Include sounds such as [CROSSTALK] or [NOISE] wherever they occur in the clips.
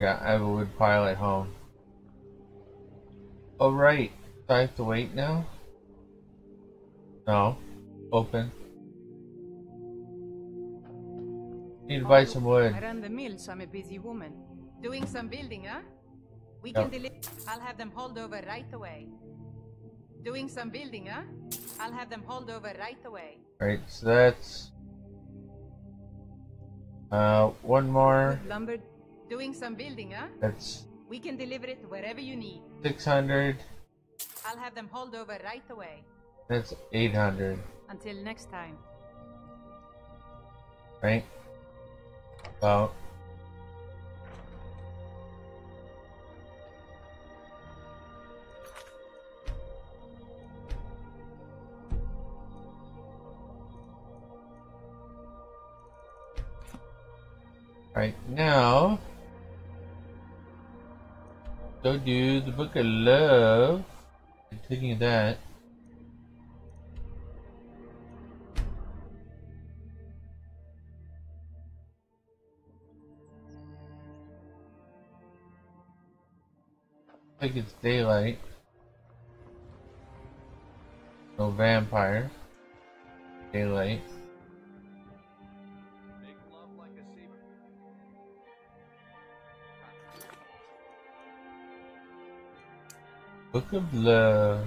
Yeah, I have a wood pile at home. Oh right, so I have to wait now? No. Open. Need to buy some wood. I run the mill, so I'm a busy woman. Doing some building, huh? We Yep. can deliver. I'll have them hauled over right away. Doing some building, huh? I'll have them hauled over right away. Right, so that's uh one more. With lumber. Doing some building, huh? That's We can deliver it wherever you need. six hundred. I'll have them hauled over right away. That's eight hundred. Until next time. Right? About Right now, go do the Book of Love. I'm taking that. I think it's daylight. No vampire. Daylight. Book of Love.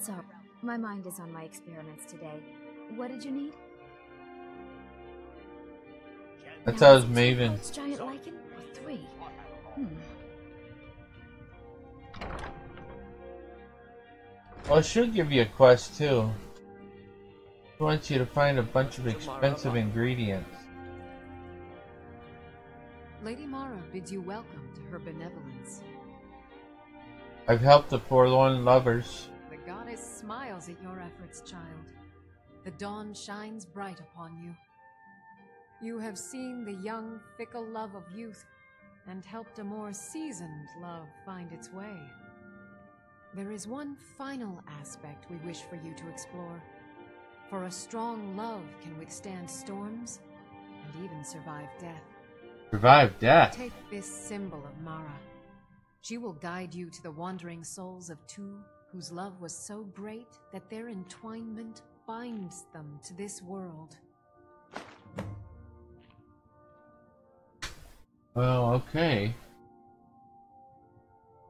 So, my mind is on my experiments today. What did you need? That's Now, how it's is Maven. giant lichen or three? Hmm. Well, she'll give you a quest too. She wants you to find a bunch of expensive ingredients. Lady Mara bids you welcome to her benevolence. I've helped the forlorn lovers. The goddess smiles at your efforts, child. The dawn shines bright upon you. You have seen the young, fickle love of youth and helped a more seasoned love find its way. There is one final aspect we wish for you to explore. For a strong love can withstand storms and even survive death. Survive death. Take this symbol of Mara. She will guide you to the wandering souls of two whose love was so great that their entwinement binds them to this world. Well, okay.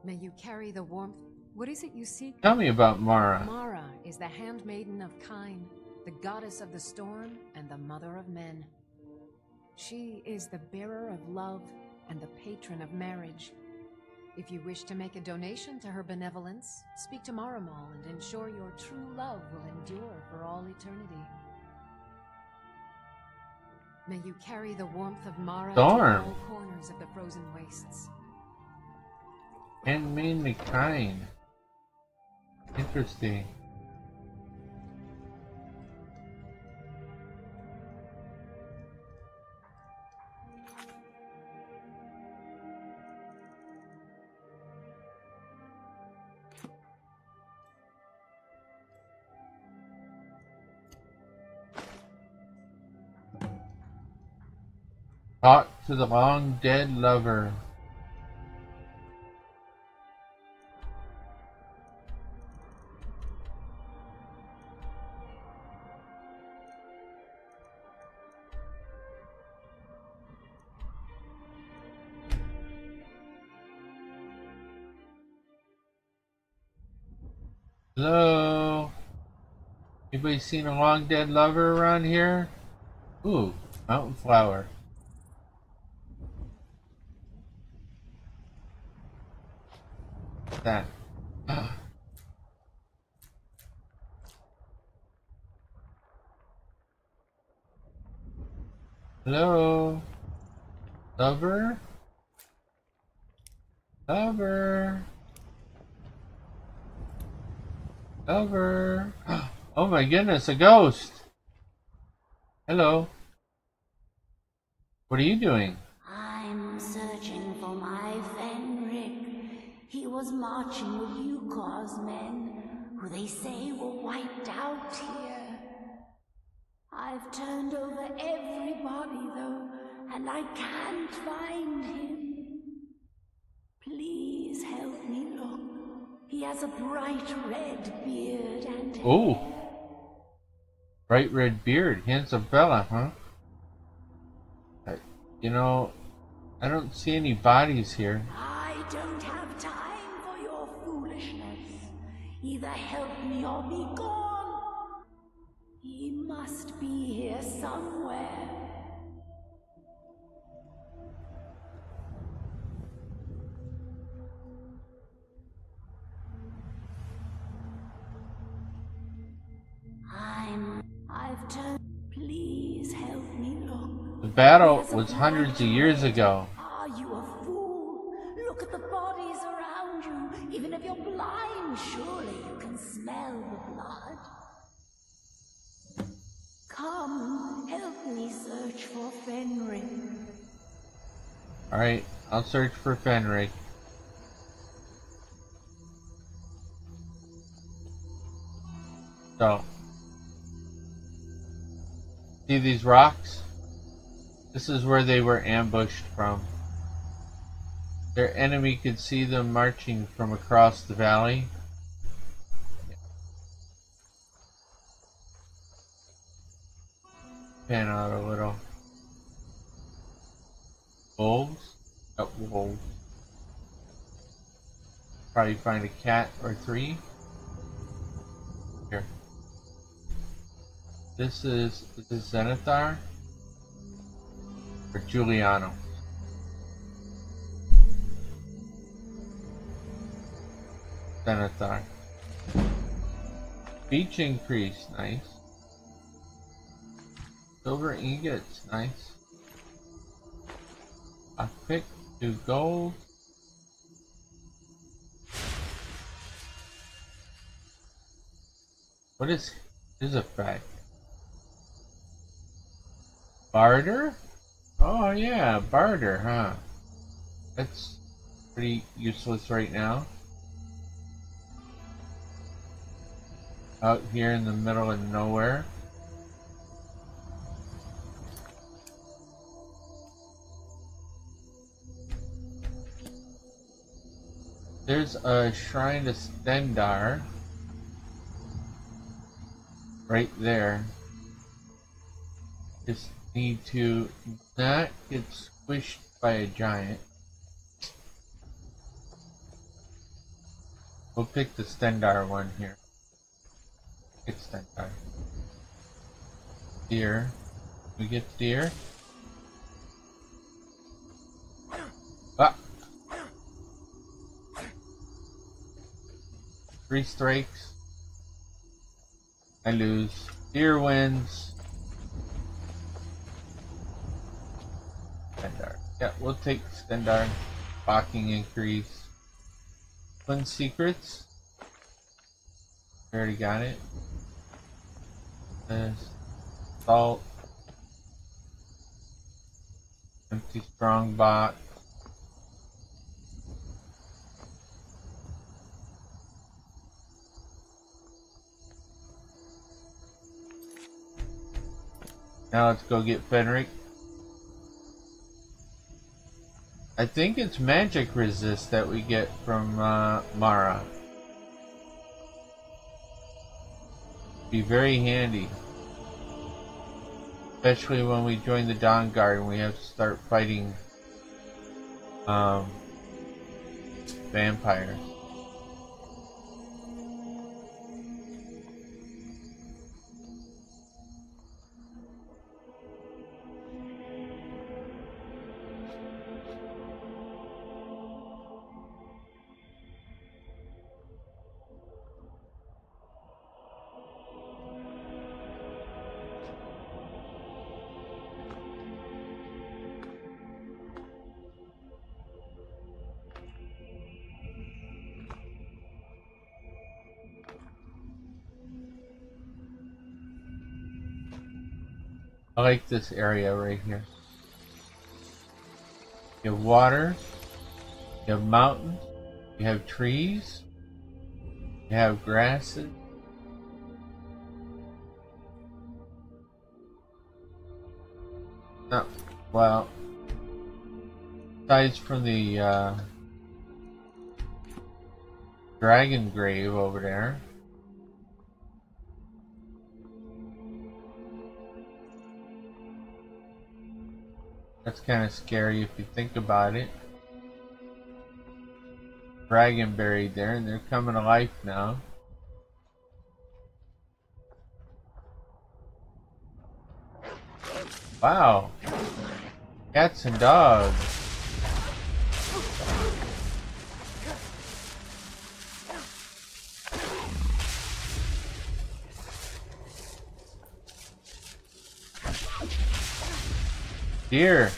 May you carry the warmth. What is it you seek? Tell me about Mara. Mara is the handmaiden of Kyne, the goddess of the storm and the mother of men. She is the bearer of love and the patron of marriage. If you wish to make a donation to her benevolence, speak to Maramal and ensure your true love will endure for all eternity. May you carry the warmth of Mara Darn. to all corners of the frozen wastes. And mainly kind. Interesting. Talk to the long dead lover. Hello? Anybody seen a long dead lover around here? Ooh, mountain flower. That? Ah. Hello? Lover? Lover? Lover? [GASPS] Oh my goodness, a ghost! Hello? What are you doing? My Fenric. He was marching with Yukos men, who they say were wiped out here. I've turned over everybody, though, and I can't find him. Please help me look. He has a bright red beard and Ooh. Bright red beard. Hints of Bella, huh? I- You know, I don't see any bodies here. Ah, Either help me or be gone. He must be here somewhere. I'm. I've turned. Please help me look. The battle was hundreds of years ago. Alright, I'll search for Fenric. So, see these rocks? This is where they were ambushed from. Their enemy could see them marching from across the valley. Pan out a little. Wolves? Yep, wolves. Probably find a cat or three. Here. This is, is Zenithar? Or Giuliano? Zenithar. Beach increase, nice. Silver ingots, nice. I picked two gold. What is his effect? Barter? Oh yeah, barter, huh? That's pretty useless right now. Out here in the middle of nowhere. There's a shrine to Stendarr. Right there. Just need to not get squished by a giant. We'll pick the Stendarr one here. Pick Stendarr. Deer. We get deer. Ah! Three strikes. I lose. Deer wins. Stendarr. Yeah, we'll take Stendarr. Balking increase. Twin secrets. We already got it. This. Salt. Empty strong box. Now let's go get Fenric. I think it's magic resist that we get from uh, Mara. Be very handy. Especially when we join the Dawn Guard and we have to start fighting um, vampires. I like this area right here. You have water, you have mountains, you have trees, you have grasses. No, well, aside from the uh, dragon grave over there. That's kind of scary if you think about it. Dragon buried there, and they're coming to life now. Wow. Cats and dogs. Here.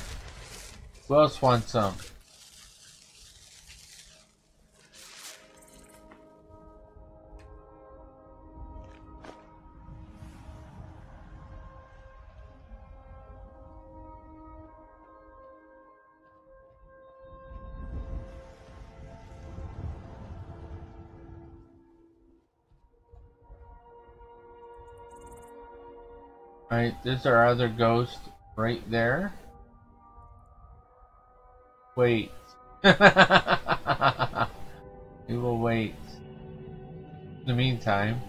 Who else wants some? Alright, there's our other ghost right there. Wait. [LAUGHS] we will wait. In the meantime.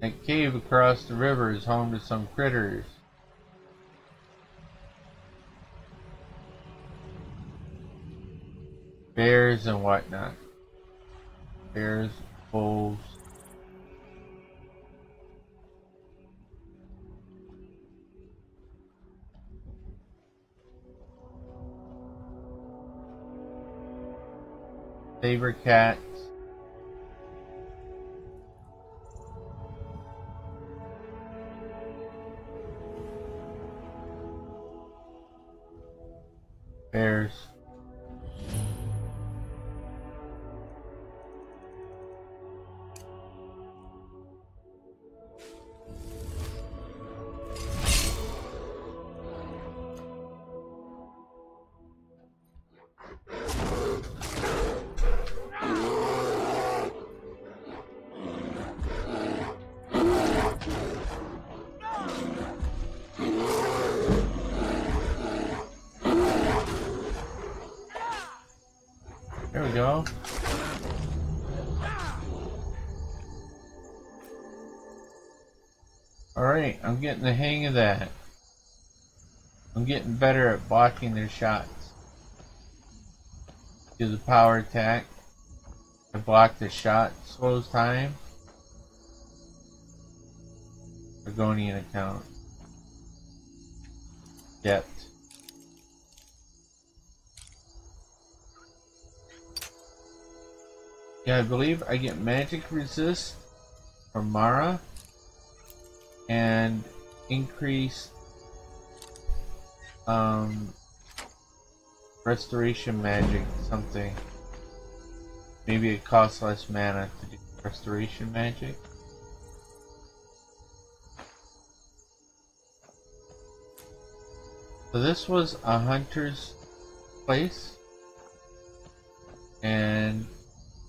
That cave across the river is home to some critters. Bears and whatnot. Bears, wolves. Saber cats. Bears. There we go. Alright, I'm getting the hang of that. I'm getting better at blocking their shots. Do the power attack. I block the shot, slows time. Argonian account. Depth. Yeah, I believe I get magic resist from Mara and increase um restoration magic something. Maybe it costs less mana to do restoration magic. So this was a hunter's place and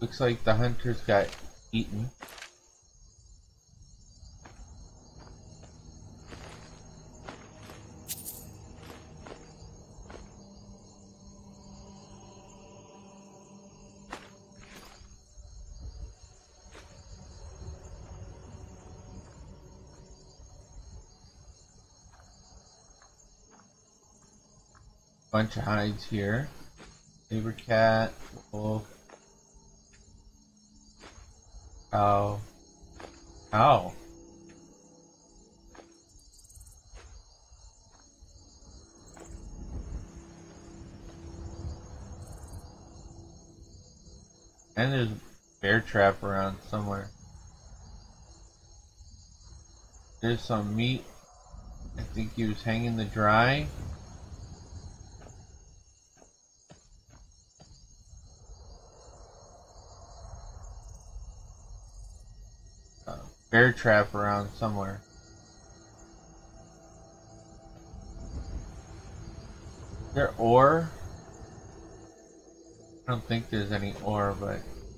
Looks like the hunters got eaten. Bunch of hides here. Saber cat, wolf. Oh. Oh. And there's bear trap around somewhere. There's some meat. I think he was hanging the dry. Bear trap around somewhere. Is there ore? I don't think there's any ore, but